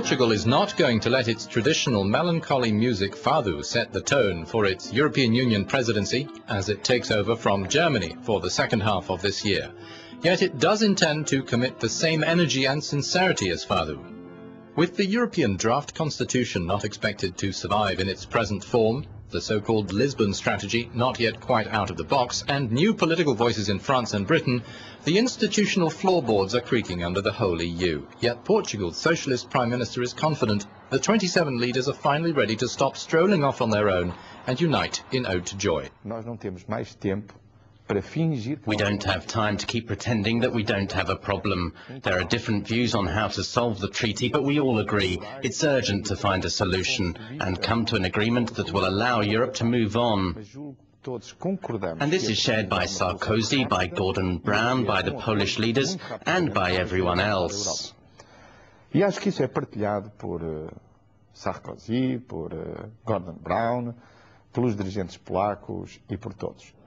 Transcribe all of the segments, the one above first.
Portugal is not going to let its traditional melancholy music Fado set the tone for its European Union presidency as it takes over from Germany for the second half of this year. Yet it does intend to commit the same energy and sincerity as Fado. With the European draft constitution not expected to survive in its present form, the so-called Lisbon strategy not yet quite out of the box, and new political voices in France and Britain, the institutional floorboards are creaking under the whole EU. Yet Portugal's socialist prime minister is confident the 27 leaders are finally ready to stop strolling off on their own and unite in ode to joy. Nós não temos mais tempo para fingir que We don't have time to keep pretending that we don't have a problem. There are different views on how to solve the treaty, but we all agree it's urgent to find a solution and come to an agreement that will allow Europe to move on. Mas julgo que todos concordamos. And this is shared by esta é uma Sarkozy, by Gordon Brown, by the Polish leaders, and by everyone else. E acho que isso é partilhado por eh, Sarkozy, por eh, Gordon Brown, pelos dirigentes polacos e por todos.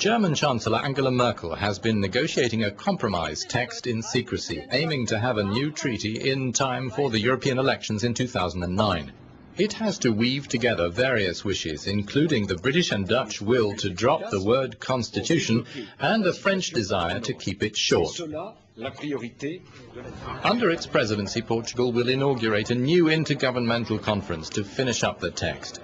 German Chancellor Angela Merkel has been negotiating a compromise text in secrecy, aiming to have a new treaty in time for the European elections in 2009. It has to weave together various wishes, including the British and Dutch will to drop the word constitution and the French desire to keep it short. Under its presidency, Portugal will inaugurate a new intergovernmental conference to finish up the text.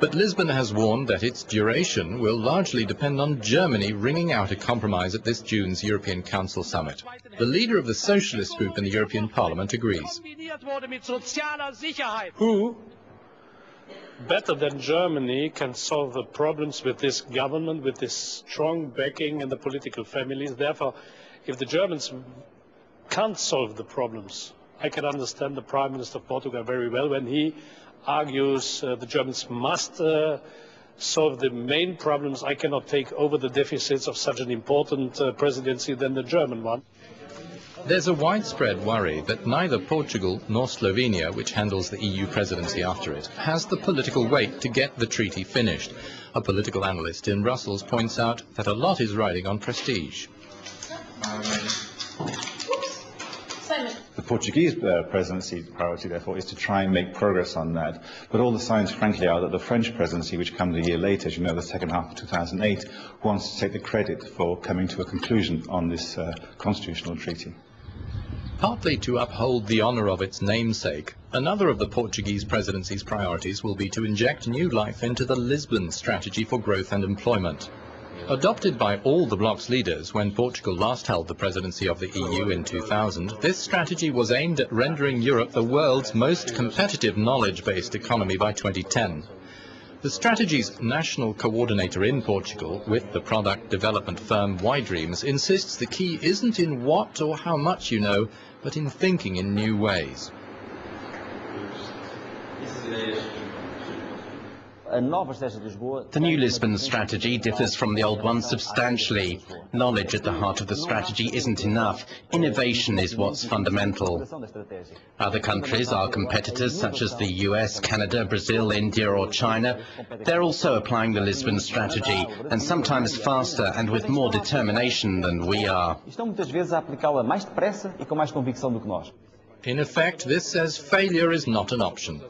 But Lisbon has warned that its duration will largely depend on Germany wringing out a compromise at this June's European Council summit. The leader of the Socialist group in the European Parliament agrees. Who, better than Germany, can solve the problems with this government, with this strong backing in the political families? Therefore, if the Germans can't solve the problems, I can understand the Prime Minister of Portugal very well when he argues uh, the Germans must uh, solve the main problems. I cannot take over the deficits of such an important uh, presidency than the German one. There's a widespread worry that neither Portugal nor Slovenia, which handles the EU presidency after it, has the political weight to get the treaty finished. A political analyst in Brussels points out that a lot is riding on prestige. Portuguese uh, presidency priority, therefore, is to try and make progress on that. But all the signs, frankly, are that the French presidency, which comes a year later, as you know, the second half of 2008, wants to take the credit for coming to a conclusion on this uh, constitutional treaty. Partly to uphold the honour of its namesake, another of the Portuguese presidency's priorities will be to inject new life into the Lisbon strategy for growth and employment. Adopted by all the bloc's leaders when Portugal last held the presidency of the EU in 2000, this strategy was aimed at rendering Europe the world's most competitive knowledge-based economy by 2010. The strategy's national coordinator in Portugal, with the product development firm Y-Dreams, insists the key isn't in what or how much you know, but in thinking in new ways. The new Lisbon strategy differs from the old one substantially. Knowledge at the heart of the strategy isn't enough. Innovation is what's fundamental. Other countries, our competitors such as the US, Canada, Brazil, India or China, they're also applying the Lisbon strategy, and sometimes faster and with more determination than we are. Estão muitas vezes a aplicá-la mais depressa e com mais convicção do que nós. In effect, this says failure is not an option.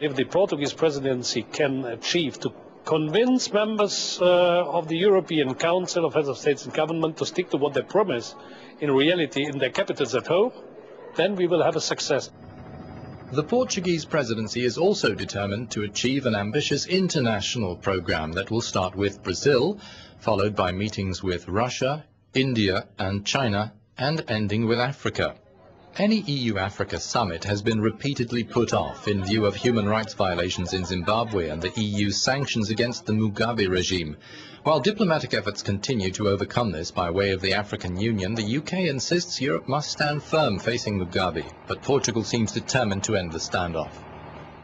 If the Portuguese presidency can achieve to convince members uh, of the European Council of Heads of States and Government to stick to what they promise in reality in their capitals at home, then we will have a success. The Portuguese presidency is also determined to achieve an ambitious international program that will start with Brazil, followed by meetings with Russia, India and China, and ending with Africa. Any EU-Africa summit has been repeatedly put off in view of human rights violations in Zimbabwe and the EU's sanctions against the Mugabe regime. While diplomatic efforts continue to overcome this by way of the African Union, the UK insists Europe must stand firm facing Mugabe, but Portugal seems determined to end the standoff.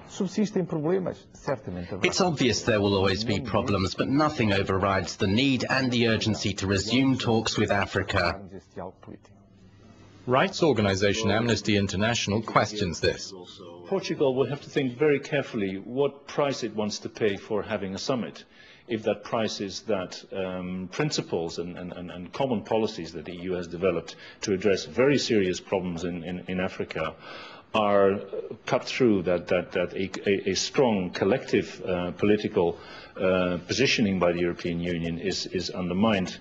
Subsistem problemas? Certamente haverá. It's obvious there will always be problems, but nothing overrides the need and the urgency to resume talks with Africa. Rights organization Amnesty International questions this. Portugal will have to think very carefully what price it wants to pay for having a summit. If that price is that um, principles and, and, and, common policies that the EU has developed to address very serious problems in, in, in Africa are cut through, that, that, that a, a, strong collective uh, political uh, positioning by the European Union is, is undermined,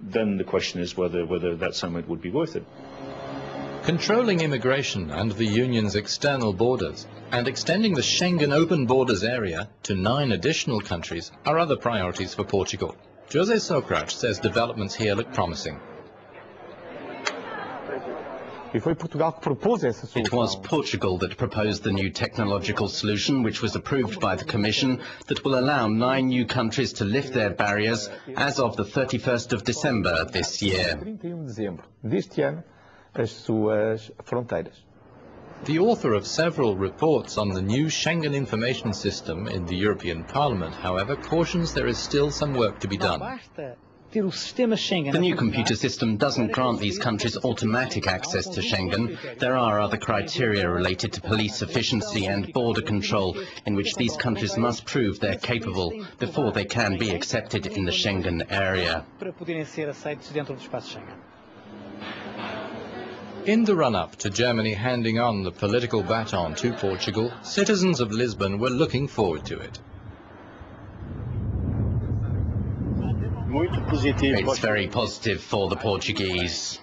then the question is whether, whether that summit would be worth it. Controlling immigration and the Union's external borders and extending the Schengen open borders area to nine additional countries are other priorities for Portugal. Jose Socrates says developments here look promising. It was Portugal that proposed the new technological solution, which was approved by the Commission, that will allow nine new countries to lift their barriers as of the 31st of December this year as suas fronteiras. The author of several reports on the new Schengen information system in the European Parliament, however, cautions there is still some work to be done. The new computer system doesn't grant these countries automatic access to Schengen. There are other criteria related to police efficiency and border control in which these countries must prove they're capable before they can be accepted in the Schengen area. In the run-up to Germany handing on the political baton to Portugal, citizens of Lisbon were looking forward to it. It's very positive for the Portuguese.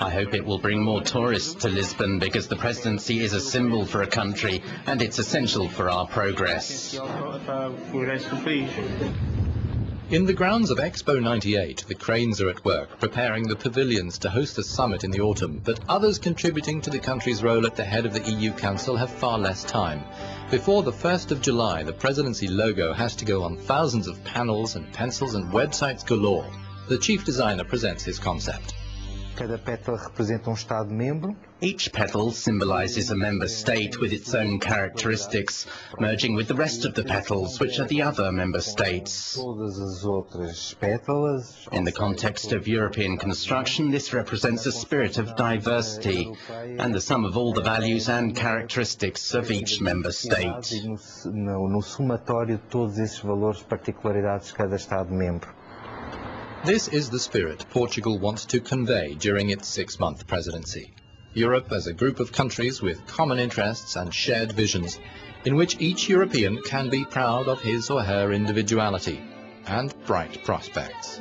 I hope it will bring more tourists to Lisbon because the presidency is a symbol for a country and it's essential for our progress. In the grounds of Expo 98, the cranes are at work preparing the pavilions to host the summit in the autumn, but others contributing to the country's role at the head of the EU Council have far less time. Before the 1st of July, the presidency logo has to go on thousands of panels and pencils and websites galore. The chief designer presents his concept. Cada pétala representa um Estado-membro. Each petal symbolizes a member state with its own characteristics, merging with the rest of the petals, which are the other member states. In the context of European construction, this represents a spirit of diversity and the sum of all the values and characteristics of each member state. This is the spirit Portugal wants to convey during its six-month presidency. Europe as a group of countries with common interests and shared visions, in which each European can be proud of his or her individuality and bright prospects.